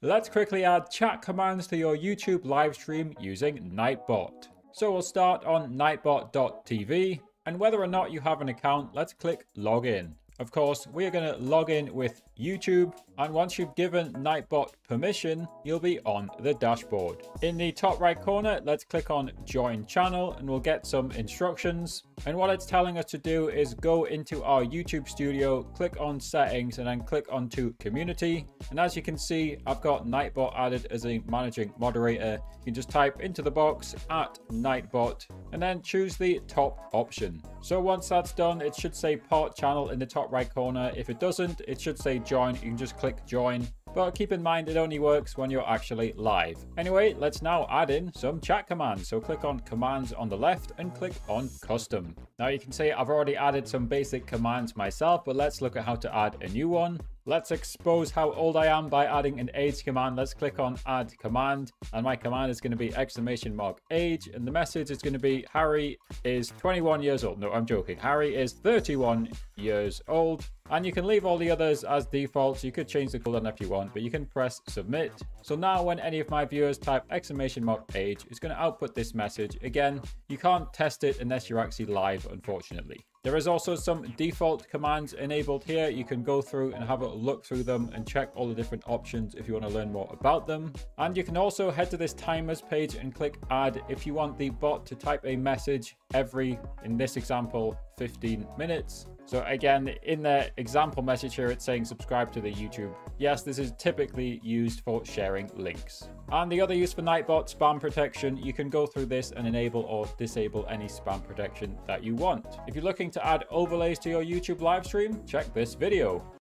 Let's quickly add chat commands to your YouTube live stream using Nightbot. So we'll start on nightbot.tv and whether or not you have an account, let's click login. Of course, we are going to log in with YouTube, and once you've given Nightbot permission, you'll be on the dashboard. In the top right corner, let's click on Join Channel, and we'll get some instructions. And what it's telling us to do is go into our YouTube studio, click on Settings, and then click onto Community. And as you can see, I've got Nightbot added as a managing moderator. You can just type into the box at Nightbot, and then choose the top option. So once that's done, it should say Part Channel in the top right corner. If it doesn't, it should say join. You can just click join. But keep in mind, it only works when you're actually live. Anyway, let's now add in some chat commands. So click on commands on the left and click on custom. Now you can see I've already added some basic commands myself, but let's look at how to add a new one. Let's expose how old I am by adding an age command. Let's click on add command and my command is going to be exclamation mark age and the message is going to be Harry is 21 years old. No, I'm joking. Harry is 31 years old and you can leave all the others as default. So you could change the color if you want, but you can press submit. So now when any of my viewers type exclamation mark age, it's going to output this message. Again, you can't test it unless you're actually live, unfortunately. There is also some default commands enabled here. You can go through and have a look through them and check all the different options if you want to learn more about them. And you can also head to this timers page and click add if you want the bot to type a message every, in this example, 15 minutes. So again, in the example message here, it's saying subscribe to the YouTube. Yes, this is typically used for sharing links. And the other use for Nightbot spam protection, you can go through this and enable or disable any spam protection that you want. If you're looking to add overlays to your YouTube live stream, check this video.